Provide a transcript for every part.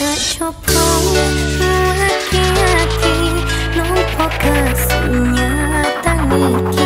Terima kasih.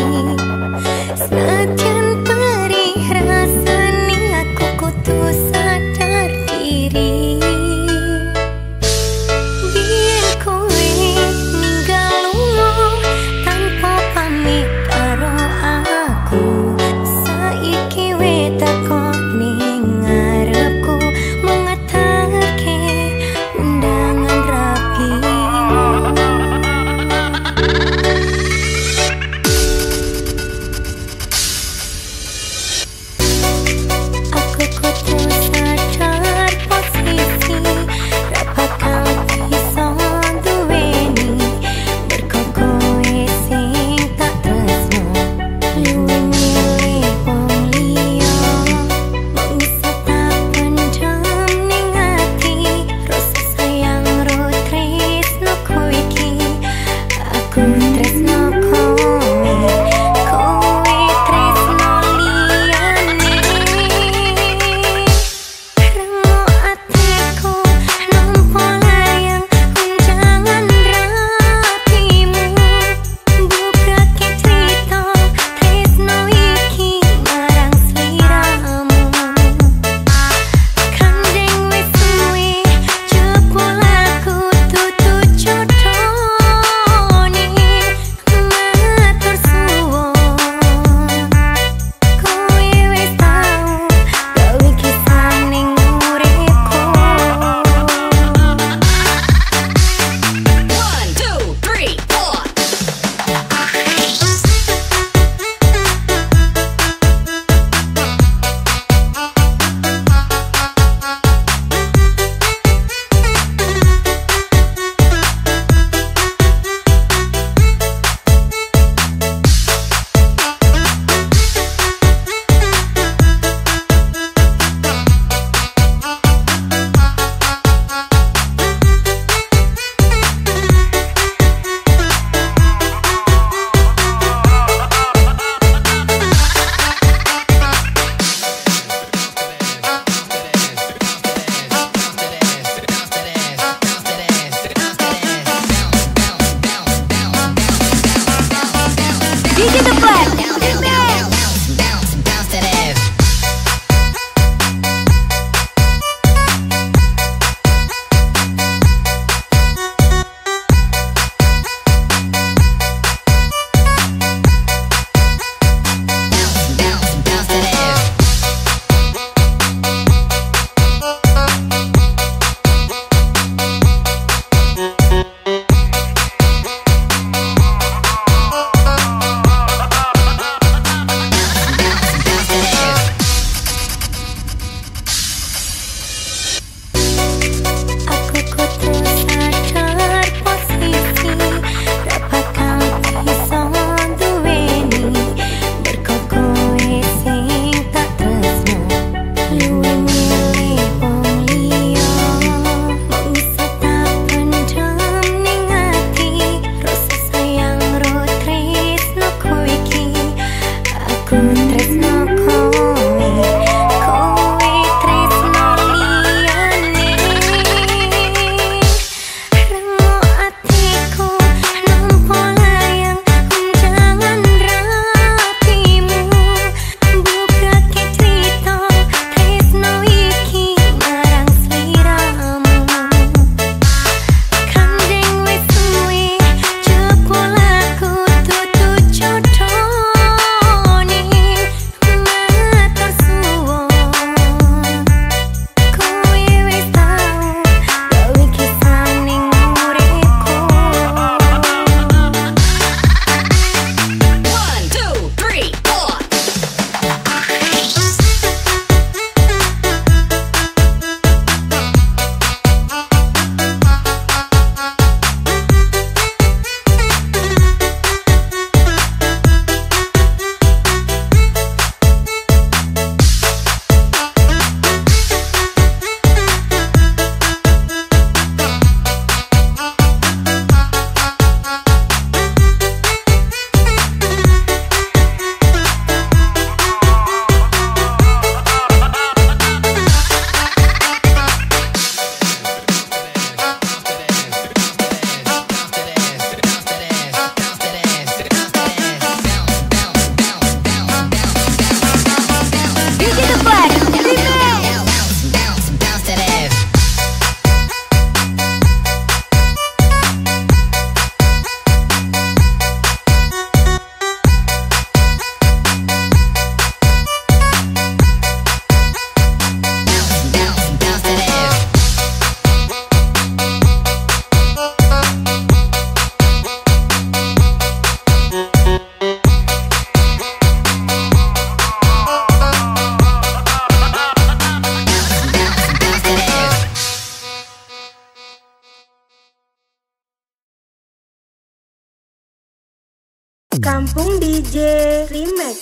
Kampung DJ Remix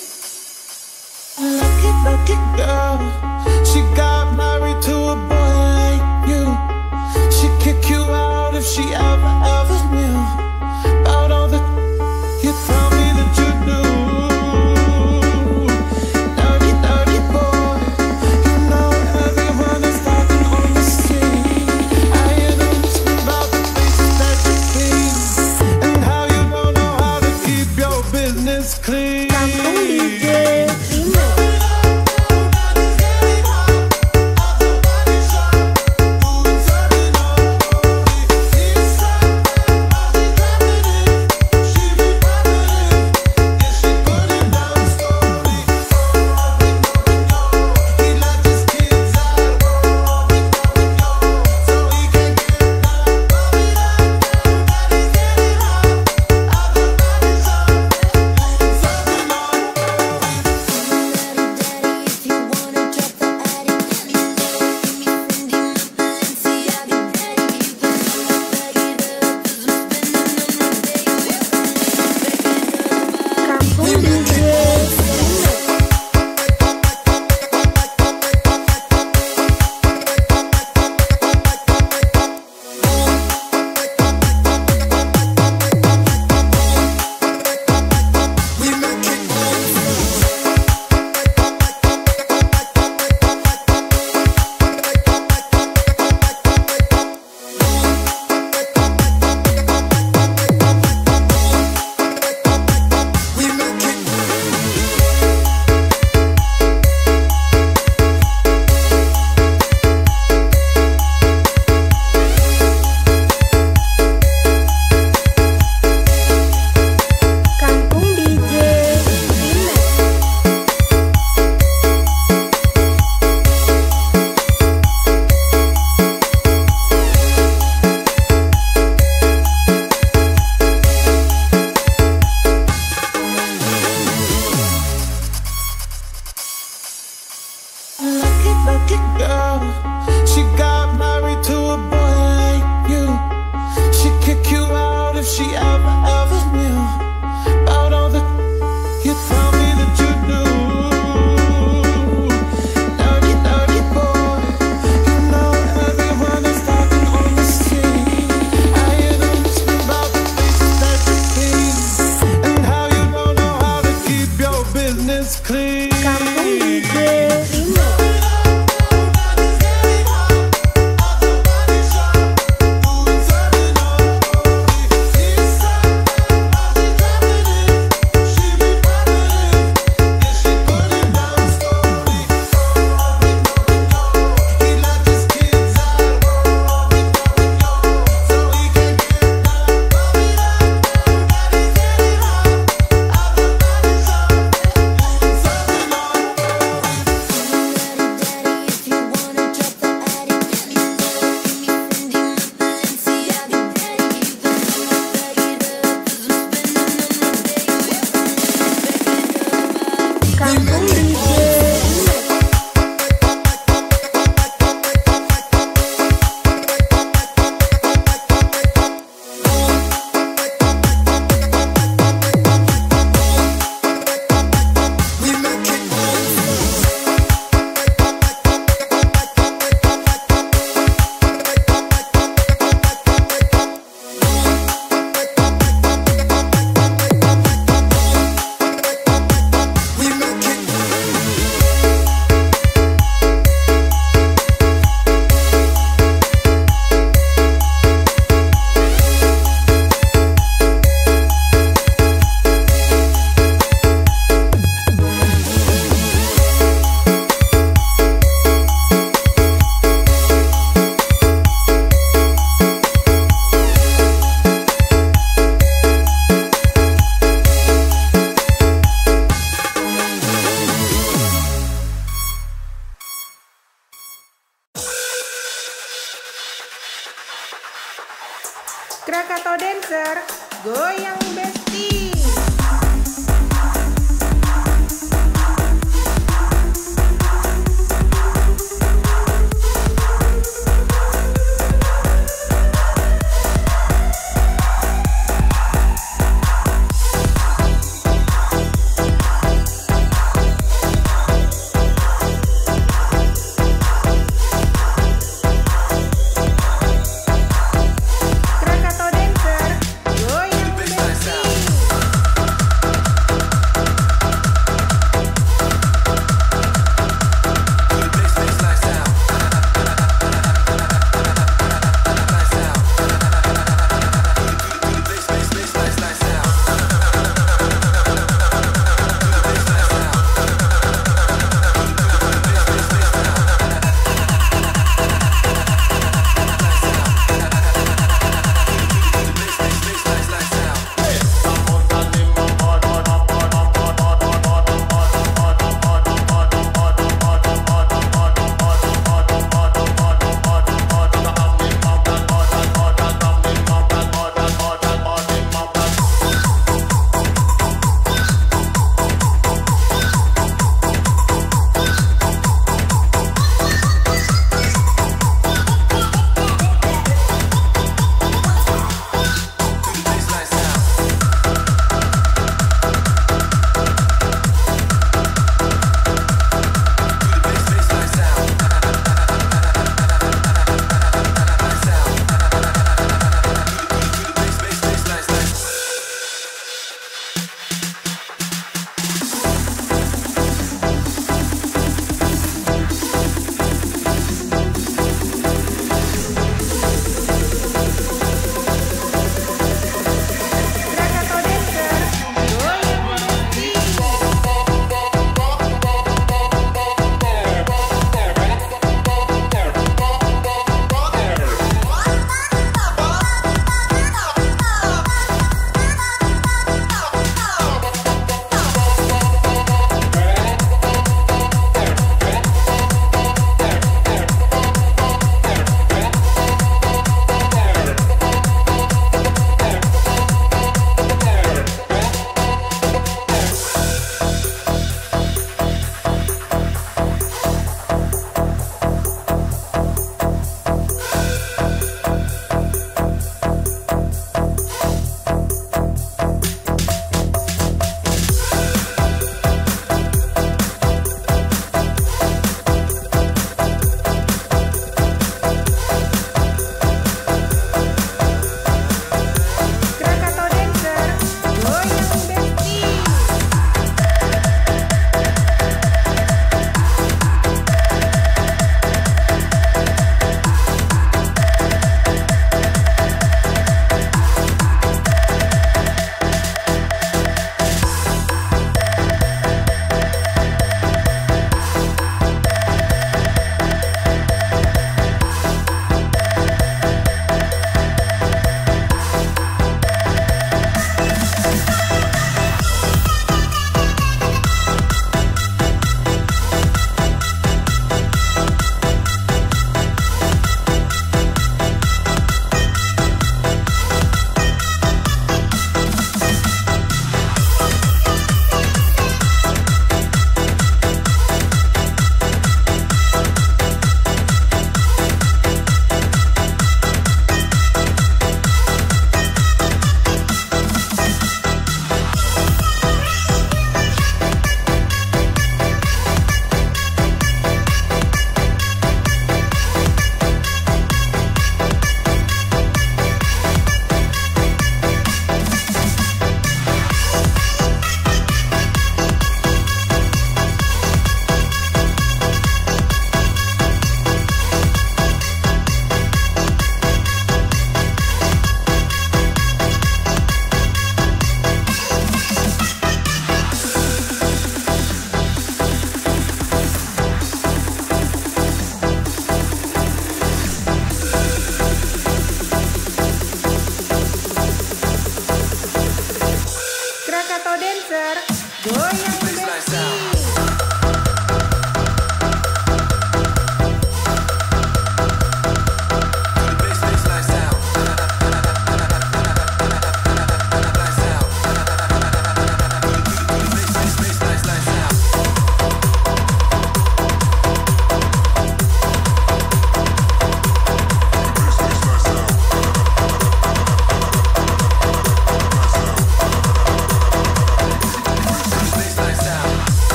Look at, look at girl. She got married to a boy like you. She kick you out if she ever, ever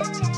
IR